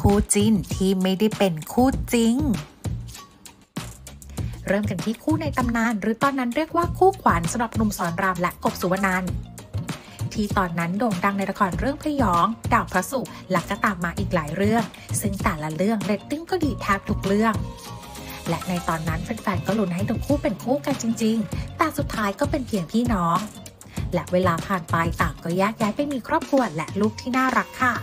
คู่จิ้นที่ไม่ได้เป็นคู่จริง เริ่มกันที่คู่ในตำนาน หรือตอนนั้นเรียกว่าคู่ขวัญสำหรับหนุ่มสอนรามและกบสุวรรณันท์ที่ตอนนั้นโด่งดังในละครเรื่องพยอง ดาวพระศุกร์และก็ตามมาอีกหลายเรื่อง ซึ่งแต่ละเรื่องเรตติ้งก็ดีแทบทุกเรื่อง และในตอนนั้นแฟนๆก็ลุ้นให้ทั้งคู่เป็นคู่กันจริง ๆ แต่สุดท้ายก็เป็นเพียงพี่น้อง และเวลาผ่านไปต่างก็แยกย้ายไปมีครอบครัวและลูกที่น่ารักค่ะ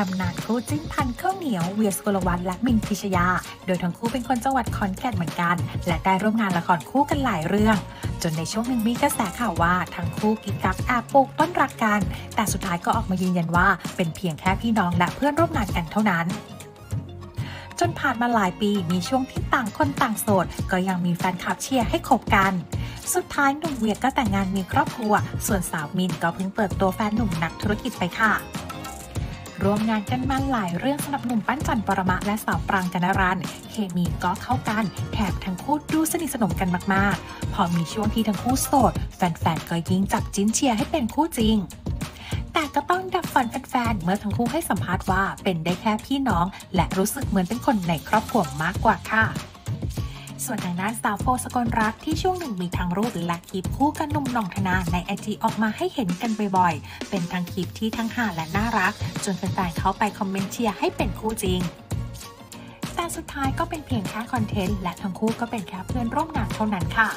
ตำนานคู่จิ้นพันข้าวเหนียวเวียสกลวัฒน์และมินพิชยา โดยทั้งคู่เป็นคนจังหวัดขอนแก่นเหมือนกัน และได้ร่วมงานละครคู่กันหลายเรื่อง จนในช่วงหนึ่งมีกระแสข่าวว่าทั้งคู่กิ๊กกักแอบปลูกต้นรักกัน แต่สุดท้ายก็ออกมายืนยันว่าเป็นเพียงแค่พี่น้องและเพื่อนร่วมงานกันเท่านั้นจนผ่านมาหลายปีมีช่วงที่ต่างคนต่างโสด ก็ยังมีแฟนคลับเชียร์ให้คบกัน สุดท้ายหนุ่มเวียก็แต่งงานมีครอบครัว ส่วนสาวมินก็เพิ่งเปิดตัวแฟนหนุ่มนักธุรกิจไปค่ะ ร่วมงานกันมาหลายเรื่องสำหรับหนุ่มปั้นจันปรมะและสาวปรางกนรันเคมีก็เข้ากันแถมทั้งคู่ดูสนิทสนมกันมากๆ พอมีช่วงที่ทั้งคู่โสด แฟนๆ ก็ยิ่งจับจิ้นเชียร์ให้เป็นคู่จริง แต่ก็ต้องดับฝันแฟนๆ เมื่อทั้งคู่ให้สัมภาษณ์ว่าเป็นได้แค่พี่น้อง และรู้สึกเหมือนเป็นคนในครอบครัวมากกว่าค่ะ ส่วนทางด้านสาวโฟสกลรักที่ช่วงหนึ่งมีทั้งรูปและคลิปคู่กันหนุ่มหน่องธนาในไอจีออกมาให้เห็นกันบ่อยๆ เป็นทั้งคลิปที่ทั้งหาและน่ารัก จนแฟนๆเข้าไปคอมเมนต์เชียร์ให้เป็นคู่จริงแต่สุดท้ายก็เป็นเพียงแค่คอนเทนต์และทั้งคู่ก็เป็นแค่เพื่อนร่วมงานเท่านั้นค่ะ